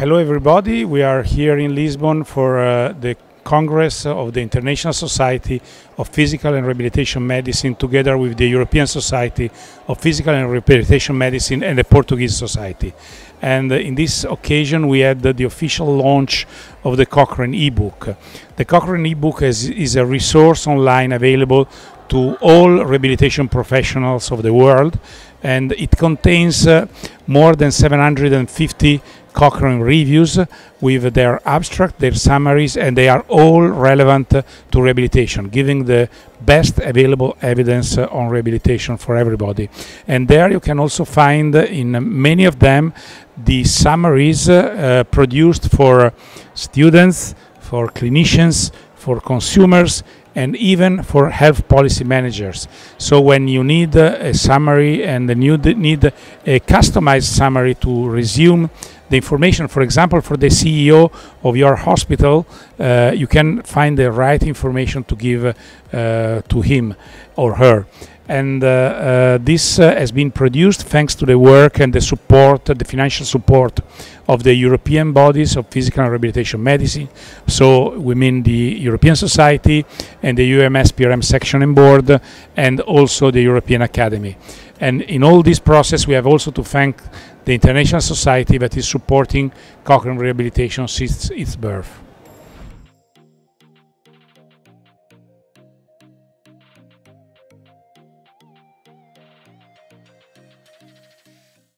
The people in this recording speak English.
Hello, everybody. We are here in Lisbon for uh, the Congress of the International Society of Physical and Rehabilitation Medicine, together with the European Society of Physical and Rehabilitation Medicine and the Portuguese Society. And in this occasion, we had the, the official launch of the Cochrane ebook. The Cochrane ebook is, is a resource online available to all rehabilitation professionals of the world and it contains uh, more than 750 Cochrane reviews with their abstract, their summaries, and they are all relevant to rehabilitation, giving the best available evidence uh, on rehabilitation for everybody. And there you can also find uh, in many of them the summaries uh, produced for students, for clinicians, for consumers, and even for health policy managers. So when you need a summary and you need a customized summary to resume the information, for example, for the CEO of your hospital, uh, you can find the right information to give uh, to him or her and uh, uh, this uh, has been produced thanks to the work and the support, the financial support of the European bodies of physical and rehabilitation medicine. So we mean the European Society and the UEMS PRM section and board and also the European Academy. And in all this process, we have also to thank the International Society that is supporting Cochrane Rehabilitation since its birth.